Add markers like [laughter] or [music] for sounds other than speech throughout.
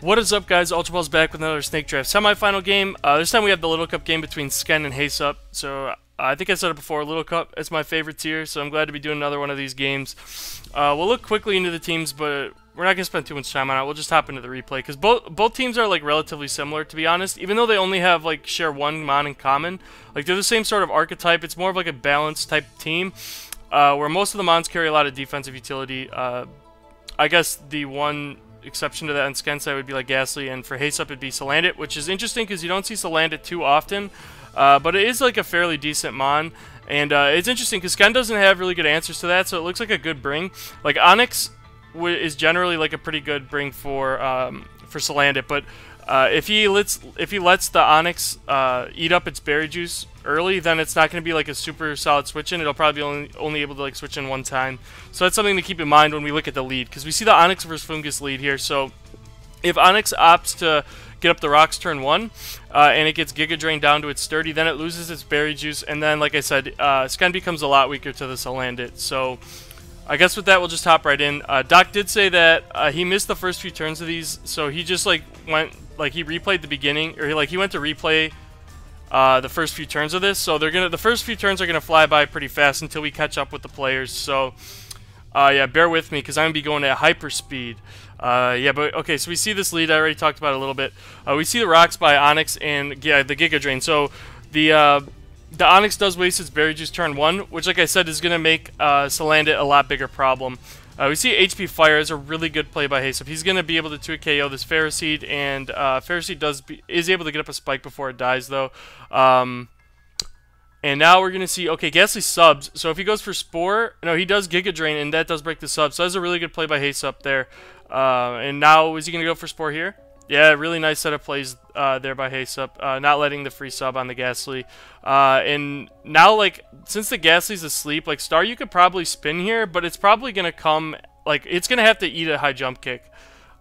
What is up, guys? Ultra Ball's back with another Snake Draft semifinal game. Uh, this time we have the Little Cup game between Sken and Heysup So uh, I think I said it before, Little Cup is my favorite tier, so I'm glad to be doing another one of these games. Uh, we'll look quickly into the teams, but we're not going to spend too much time on it. We'll just hop into the replay, because both both teams are like relatively similar, to be honest. Even though they only have like share one mon in common, like they're the same sort of archetype. It's more of like a balanced type team, uh, where most of the mons carry a lot of defensive utility. Uh, I guess the one exception to that on Sken's side would be like Gastly, and for Heysup it'd be Salandit, which is interesting because you don't see Salandit too often, uh, but it is like a fairly decent mon. And uh, it's interesting because Sken doesn't have really good answers to that, so it looks like a good bring. Like Onix is generally like a pretty good bring for um, for Salandit, but uh, if he lets if he lets the Onix uh, eat up its berry juice early, then it's not going to be like a super solid switch in. It'll probably be only, only able to like switch in one time. So that's something to keep in mind when we look at the lead, because we see the Onix versus Foongus lead here. So if Onix opts to get up the rocks turn one, uh, and it gets Giga Drain down to its sturdy, then it loses its berry juice, and then like I said, uh, becomes a lot weaker to the Salandit. So. I guess with that, we'll just hop right in. Uh, Dokk did say that uh, he missed the first few turns of these, so he just like went like he replayed the beginning, or he, like he went to replay uh, the first few turns of this. So they're gonna the first few turns are gonna fly by pretty fast until we catch up with the players. So uh, yeah, bear with me because I'm gonna be going at hyper speed. Uh, yeah, but okay, so we see this lead. I already talked about a little bit. Uh, we see the rocks by Onix and yeah, the Giga Drain. So the uh, the Onix does waste its Berry Juice turn one, which, like I said, is to make uh, Salandit a lot bigger problem. Uh, we see HP Fire is a really good play by Haste. He's going to be able to 2 KO this Ferroseed, and uh, does be, is able to get up a spike before it dies, though. Um, and now we're going to see, okay, Gastly subs. So if he goes for Spore, no, he does Giga Drain, and that does break the sub. So that's a really good play by Heysup there. Uh, and now, is he going to go for Spore here? Yeah, really nice set of plays uh, there by Heysup, uh, not letting the free sub on the Gastly. Uh, and now, like, since the Gastly's asleep, like, Staryu could probably spin here, but it's probably going to come, like, it's going to have to eat a high jump kick.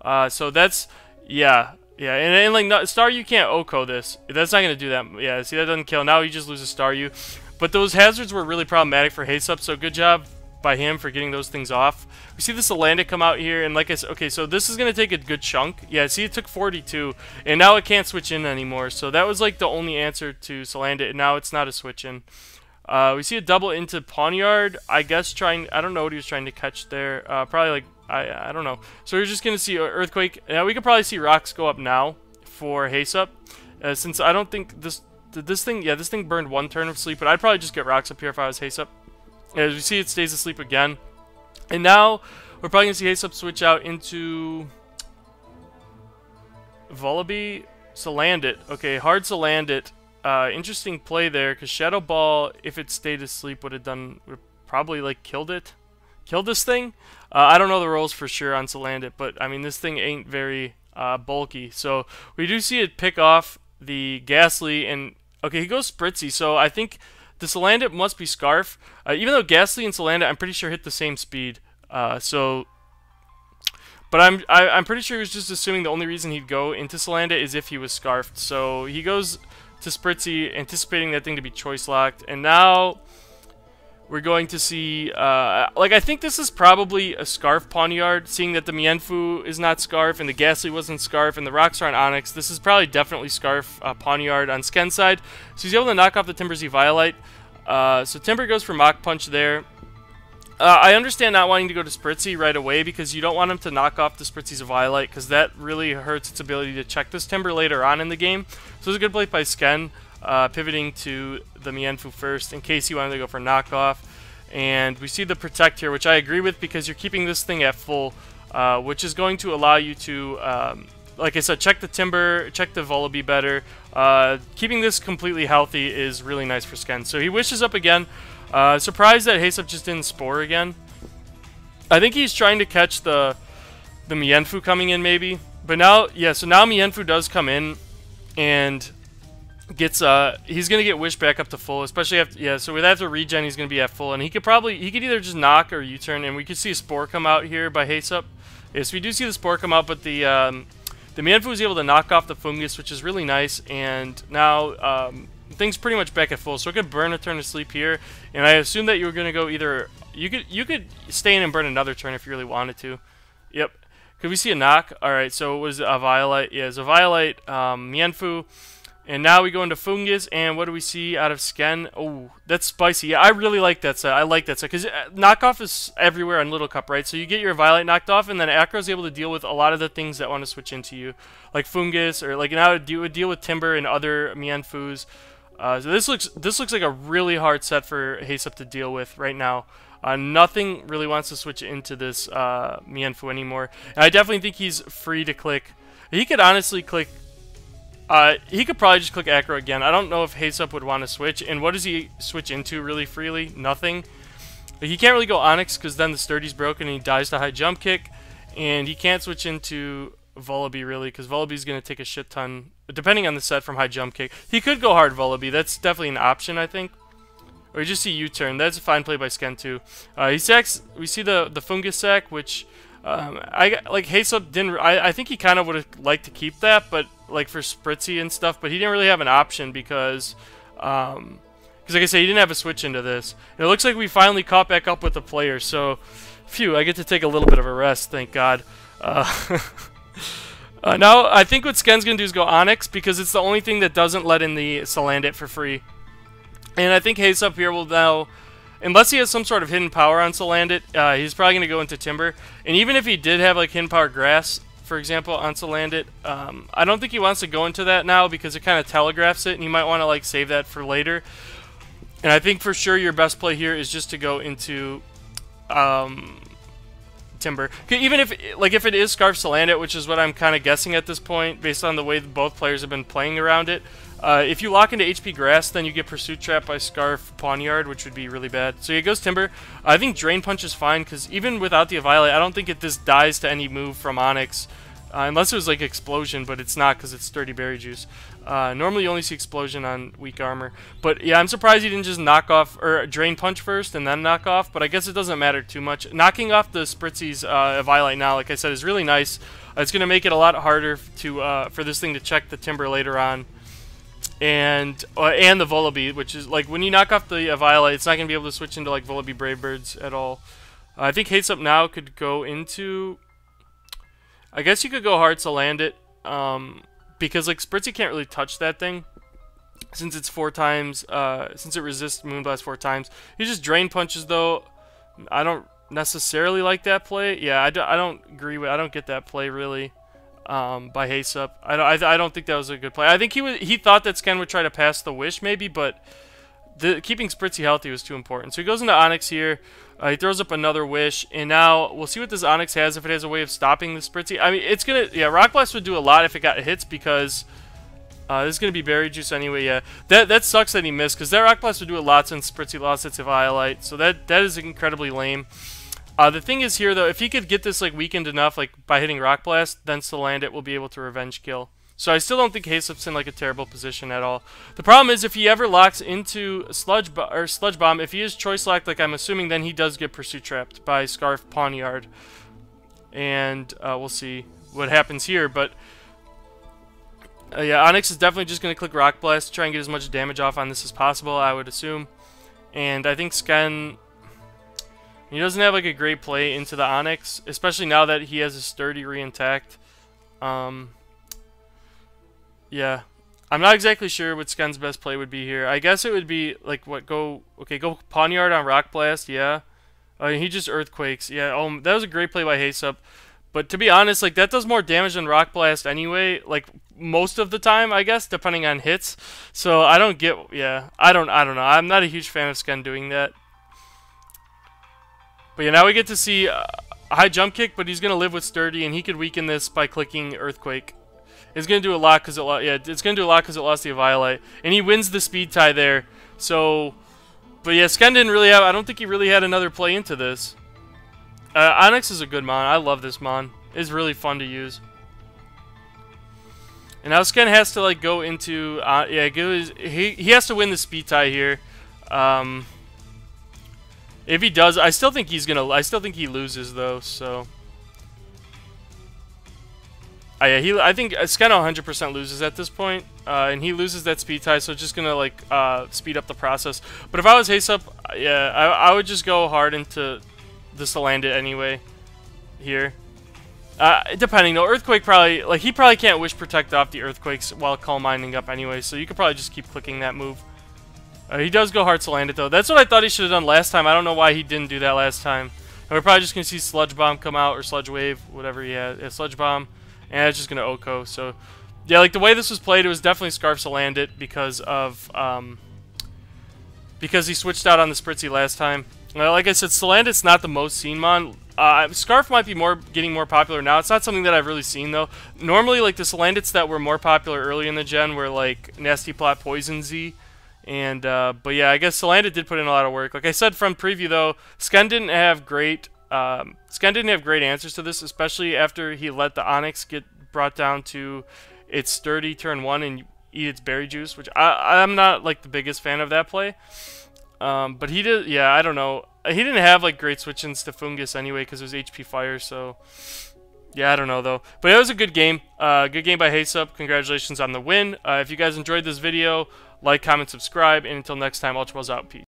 Uh, so that's, yeah, yeah. And, and like, no, Staryu can't OHKO this. That's not going to do that. Yeah, see, that doesn't kill. Now he just lose loses Staryu. But those hazards were really problematic for Heysup, so good job by him for getting those things off. We see this Salandit come out here, and like I said, okay, so this is going to take a good chunk. Yeah, see, it took 42, and now it can't switch in anymore. So that was like the only answer to Salandit, and now it's not a switch in. Uh, we see a double into Pawniard, I guess trying, I don't know what he was trying to catch there. Uh, probably like, I, I don't know. So we're just going to see Earthquake. Now we could probably see rocks go up now for Up. Uh, since I don't think this, did this thing, yeah, this thing burned one turn of sleep, but I'd probably just get rocks up here if I was Up. As we see, it stays asleep again. And now, we're probably going to see Up switch out into... Vullaby? Salandit. Okay, hard Salandit. Uh, interesting play there, because Shadow Ball, if it stayed asleep, would have done... Would probably, like, killed it. Killed this thing? Uh, I don't know the rolls for sure on Salandit, but, I mean, this thing ain't very uh, bulky. So, we do see it pick off the Gastly, and... Okay, he goes Spritzee, so I think the Salandit must be Scarf. Uh, even though Gastly and Salandit, I'm pretty sure hit the same speed. Uh, so, but I'm I, am i am pretty sure he was just assuming the only reason he'd go into Salandit is if he was Scarfed. So he goes to Spritzee, anticipating that thing to be choice locked, and now we're going to see, uh, like, I think this is probably a Scarf Pawniard, seeing that the Mienfoo is not Scarf, and the Gastly wasn't Scarf, and the rocks are on Onix. This is probably definitely Scarf uh, on Sken's side. So he's able to knock off the Timburr's Eviolite. Uh, so Timburr goes for Mach Punch there. Uh, I understand not wanting to go to Spritzee right away because you don't want him to knock off the Spritzee's Eviolite because that really hurts its ability to check this Timburr later on in the game. So it's a good play by Sken uh, pivoting to the Mienfoo first in case you wanted to go for knockoff. And we see the Protect here, which I agree with because you're keeping this thing at full, uh, which is going to allow you to, um, like I said, check the Timburr, check the Vullaby better. Uh, keeping this completely healthy is really nice for Sken. So he wishes up again. Uh, surprised that Heysup just didn't Spore again. I think he's trying to catch the the Mienfoo coming in maybe. But now, yeah, so now Mienfoo does come in, and gets uh he's gonna get wish back up to full especially after yeah so with after regen he's gonna be at full and he could probably he could either just knock or u-turn and we could see a spore come out here by Heysup yes we do see the spore come out but the um the Mienfoo is able to knock off the Foongus which is really nice and now um things pretty much back at full so it could burn a turn of sleep here and I assume that you were gonna go either you could you could stay in and burn another turn if you really wanted to yep Could we see a knock? Alright, so it was Eviolite. Yeah, it's Eviolite, um, Mienfoo. And now we go into Foongus, and what do we see out of Sken? Oh, that's spicy. Yeah, I really like that set. I like that set, because uh, knockoff is everywhere on Little Cup, right? So you get your Violet knocked off, and then is able to deal with a lot of the things that want to switch into you, like Foongus, or like now it would deal with Timburr and other Mienfoos. Uh, so this looks this looks like a really hard set for Heysup to deal with right now. Uh, nothing really wants to switch into this uh, Mienfoo anymore. And I definitely think he's free to click. He could honestly click uh, he could probably just click Acro again. I don't know if Heysup would want to switch. And what does he switch into really freely? Nothing. But he can't really go Onix because then the Sturdy's broken and he dies to high jump kick. And he can't switch into Vullaby really because Vullaby's going to take a shit ton, depending on the set from high jump kick. He could go hard Vullaby. That's definitely an option, I think. Or you just see U-turn. That's a fine play by Sken too. Uh, he sacks. We see the the Foongus sack, which um, I like Heysup didn't. I, I think he kind of would have liked to keep that, but like for Spritzee and stuff. But he didn't really have an option because, um, because like I said, he didn't have a switch into this. And it looks like we finally caught back up with the players. So, phew, I get to take a little bit of a rest. Thank God. Uh, [laughs] uh, now I think what Sken's gonna do is go Onix because it's the only thing that doesn't let in the Salandit for free. And I think Heysup here will now unless he has some sort of hidden power on Salandit, uh, he's probably going to go into Timburr. And even if he did have like hidden power grass, for example, on Salandit, um, I don't think he wants to go into that now because it kind of telegraphs it, and he might want to like save that for later. And I think for sure your best play here is just to go into um, Timburr. Even if like if it is Scarf Salandit, which is what I'm kind of guessing at this point, based on the way both players have been playing around it. Uh, if you lock into HP Grass, then you get Pursuit Trap by Scarf Pawniard, which would be really bad. So it goes Timburr. I think Drain Punch is fine, because even without the Violet, I don't think it just dies to any move from Onix. Uh, unless it was like Explosion, but it's not because it's Sturdy Berry Juice. Uh, normally you only see Explosion on weak armor. But yeah, I'm surprised he didn't just knock off, or Drain Punch first and then knock off, but I guess it doesn't matter too much. Knocking off the Spritzee's uh, Violet now, like I said, is really nice. it's going to make it a lot harder to uh, for this thing to check the Timburr later on and uh, and the Vullaby, which is like when you knock off the uh, Violet, it's not gonna be able to switch into like Vullaby Brave Birds at all. Uh, I think Heysup now could go into. I guess you could go hard Salandit, um, because like Spritzee can't really touch that thing, since it's four times. Uh, since it resists Moonblast four times, he just drain punches though. I don't necessarily like that play. Yeah, I don't agree with. I don't get that play really um, by Heysup. I, I, I don't think that was a good play. I think he was, he thought that Sken would try to pass the wish maybe, but the keeping Spritzee healthy was too important. So he goes into Onix here. Uh, he throws up another wish, and now we'll see what this Onix has if it has a way of stopping the Spritzee. I mean, it's gonna yeah, Rock Blast would do a lot if it got hits because uh, this is gonna be Berry Juice anyway. Yeah, that that sucks that he missed because that Rock Blast would do a lot since Spritzee lost its Violet. So that that is incredibly lame. Uh, the thing is here, though, if he could get this like weakened enough, like by hitting Rock Blast, then Salandit will be able to revenge kill. So I still don't think Heysup's in like a terrible position at all. The problem is if he ever locks into Sludge Bo or Sludge Bomb, if he is choice locked, like I'm assuming, then he does get Pursuit Trapped by Scarf Pawniard. And uh, we'll see what happens here, but... Uh, yeah, Onix is definitely just going to click Rock Blast, to try and get as much damage off on this as possible, I would assume. And I think Sken he doesn't have like a great play into the Onix, especially now that he has a sturdy re-intact. Um, yeah. I'm not exactly sure what Sken's best play would be here. I guess it would be like what go okay, go Pawniard on Rock Blast, yeah. Uh, he just earthquakes. Yeah, oh that was a great play by Heysup. But to be honest, like that does more damage than Rock Blast anyway, like most of the time, I guess, depending on hits. So I don't get yeah, I don't I don't know. I'm not a huge fan of Sken doing that. But yeah, now we get to see uh, a high jump kick, but he's going to live with Sturdy, and he could weaken this by clicking Earthquake. It's going to do a lot because it yeah, it's going to do a lot because it lost the Violet. And he wins the speed tie there. So, but yeah, Sken didn't really have, I don't think he really had another play into this. Uh, Onix is a good mon. I love this mon. It's really fun to use. And now Sken has to like go into, uh, yeah, he, he has to win the speed tie here. Um, if he does, I still think he's gonna. I still think he loses though. So. Uh, yeah, he. I think Sken 100% loses at this point, uh, and he loses that speed tie, so it's just gonna like uh, speed up the process. But if I was Heysup, yeah, I, I would just go hard into this Salandit anyway. Here. Uh, depending though, Earthquake probably, like, he probably can't Wish Protect off the Earthquakes while Calm Minding up anyway, so you could probably just keep clicking that move. Uh, he does go hard Salandit though. That's what I thought he should have done last time. I don't know why he didn't do that last time. And we're probably just going to see Sludge Bomb come out, or Sludge Wave, whatever he has. Yeah, Sludge Bomb. And it's just going to OHKO, so... Yeah, like, the way this was played, it was definitely Scarfs Salandit because of, um... Because he switched out on the Spritzee last time. Well, like I said, Salandit's not the most seen mon. Uh, Scarf might be more getting more popular now. It's not something that I've really seen, though. Normally, like, the Salandits that were more popular early in the gen were, like, Nasty Plot Poison Z, and, uh, but yeah, I guess Salandit did put in a lot of work. Like I said from preview though, Sken didn't have great, um, Sken didn't have great answers to this, especially after he let the Onix get brought down to its sturdy turn one and eat its berry juice, which I, I'm not like the biggest fan of that play. Um, but he did, yeah, I don't know. He didn't have like great switch-ins to Foongus anyway because it was HP Fire, so yeah, I don't know though. But it was a good game. Uh, good game by Heysup. Congratulations on the win. Uh, if you guys enjoyed this video, like, comment, subscribe, and until next time, Ultra Balls out. Peace.